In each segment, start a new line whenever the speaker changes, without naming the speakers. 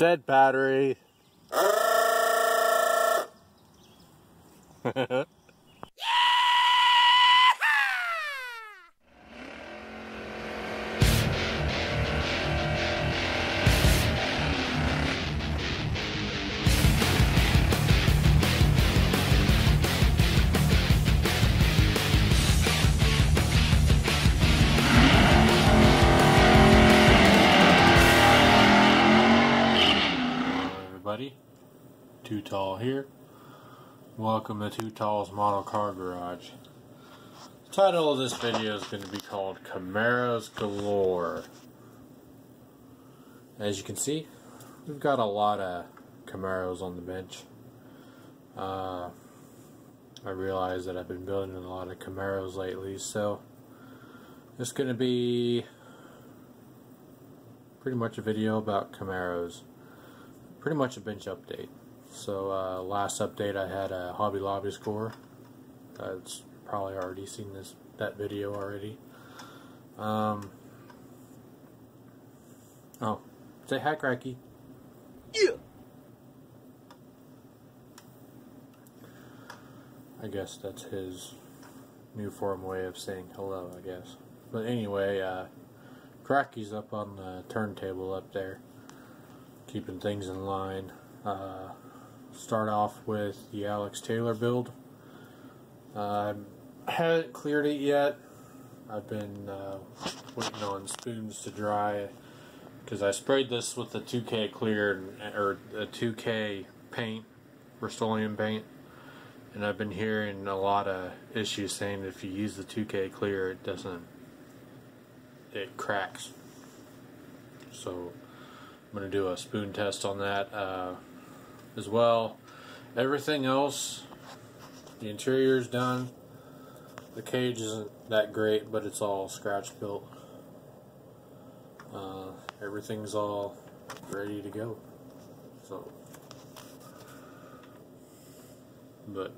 Dead battery. everybody. 2Tall here. Welcome to 2Tall's Model Car Garage. The title of this video is going to be called Camaros Galore. As you can see, we've got a lot of Camaros on the bench. Uh, I realize that I've been building a lot of Camaros lately, so it's going to be pretty much a video about Camaros pretty much a bench update. So uh, last update I had a Hobby Lobby score. Uh, it's probably already seen this that video already. Um, oh, say hi, Cracky.
Yeah.
I guess that's his new form way of saying hello. I guess. But anyway, uh, Cracky's up on the turntable up there keeping things in line. Uh, start off with the Alex Taylor build. Uh, I haven't cleared it yet. I've been uh, waiting on spoons to dry because I sprayed this with the 2K clear or the 2K paint, Rust-Oleum paint, and I've been hearing a lot of issues saying if you use the 2K clear, it doesn't, it cracks. So I'm going to do a spoon test on that uh, as well. Everything else, the interior is done. The cage isn't that great, but it's all scratch built. Uh, everything's all ready to go. So, but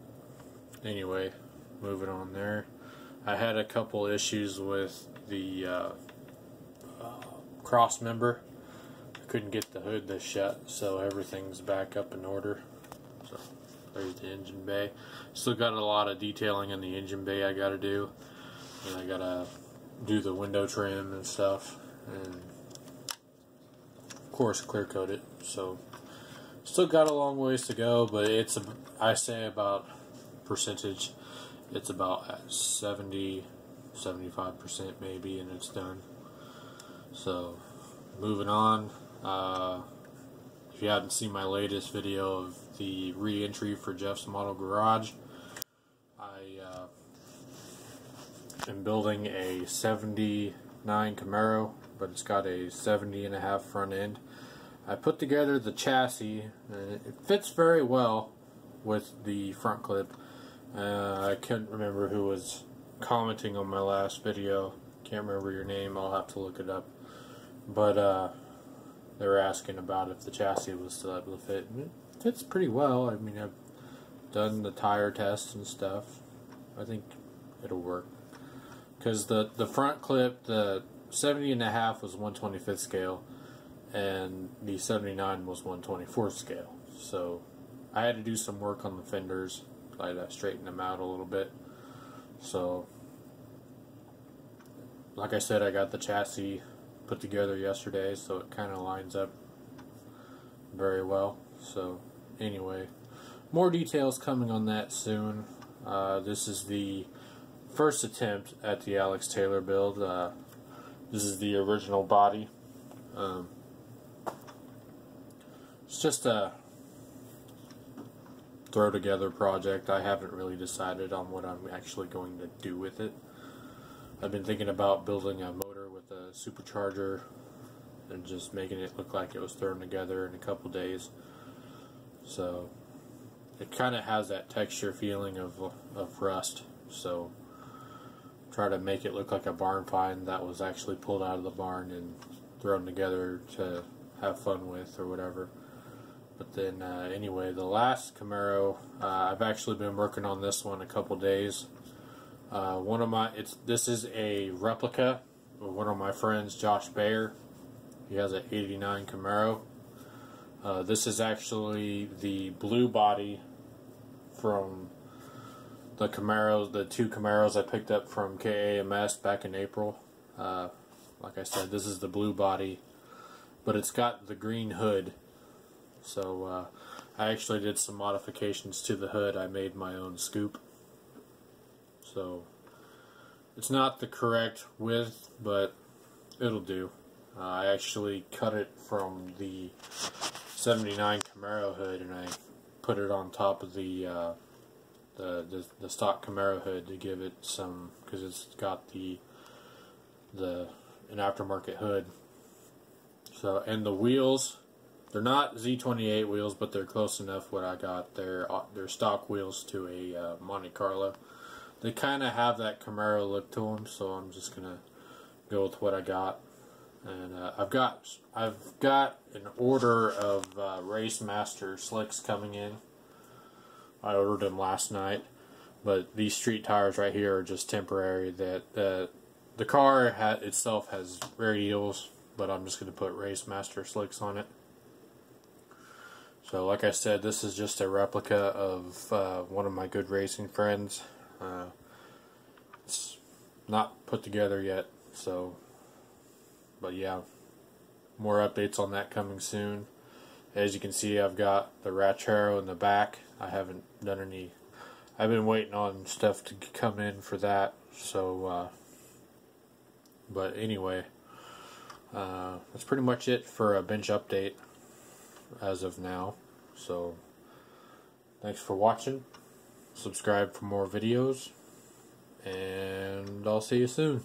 anyway, moving on there. I had a couple issues with the uh, uh, cross member couldn't get the hood to shut, so everything's back up in order. So there's the engine bay. Still got a lot of detailing in the engine bay I gotta do. And I gotta do the window trim and stuff. And of course clear coat it. So still got a long ways to go, but it's a, I say about percentage it's about at 70 75% maybe and it's done. So moving on uh, if you haven't seen my latest video of the re-entry for Jeff's Model Garage, I uh, am building a 79 Camaro, but it's got a 70 and a half front end. I put together the chassis, and it fits very well with the front clip. Uh, I can't remember who was commenting on my last video. Can't remember your name. I'll have to look it up. But uh, they were asking about if the chassis was still able to fit. It fits pretty well. I mean, I've done the tire tests and stuff. I think it'll work. Because the, the front clip, the 70 and a half was 125th scale, and the 79 was 124th scale. So I had to do some work on the fenders. I had to straighten them out a little bit. So, like I said, I got the chassis put together yesterday, so it kind of lines up very well. So, anyway, more details coming on that soon. Uh, this is the first attempt at the Alex Taylor build. Uh, this is the original body. Um, it's just a throw together project. I haven't really decided on what I'm actually going to do with it. I've been thinking about building a supercharger and just making it look like it was thrown together in a couple days. So it kind of has that texture feeling of, of rust. So try to make it look like a barn find that was actually pulled out of the barn and thrown together to have fun with or whatever. But then, uh, anyway, the last Camaro, uh, I've actually been working on this one a couple days. Uh, one of my, it's this is a replica one of my friends, Josh Bayer. He has an 89 Camaro. Uh, this is actually the blue body from the Camaros, the two Camaros I picked up from KAMS back in April. Uh, like I said, this is the blue body, but it's got the green hood. So uh, I actually did some modifications to the hood. I made my own scoop. So it's not the correct width, but it'll do. Uh, I actually cut it from the 79 Camaro hood and I put it on top of the uh, the, the, the stock Camaro hood to give it some because it's got the the an aftermarket hood. So and the wheels, they're not Z28 wheels, but they're close enough. What I got, they're uh, they're stock wheels to a uh, Monte Carlo. They kind of have that Camaro look to them, so I'm just gonna go with what I got. And uh, I've got I've got an order of uh, Race Master slicks coming in. I ordered them last night, but these street tires right here are just temporary. That uh, the car ha itself has radials, but I'm just going to put Race Master slicks on it. So, like I said, this is just a replica of uh, one of my good racing friends. Uh, it's not put together yet, so, but yeah, more updates on that coming soon. As you can see, I've got the Ranchero in the back. I haven't done any. I've been waiting on stuff to come in for that. So, uh, but anyway, uh, that's pretty much it for a bench update as of now. So, thanks for watching. Subscribe for more videos, and I'll see you soon.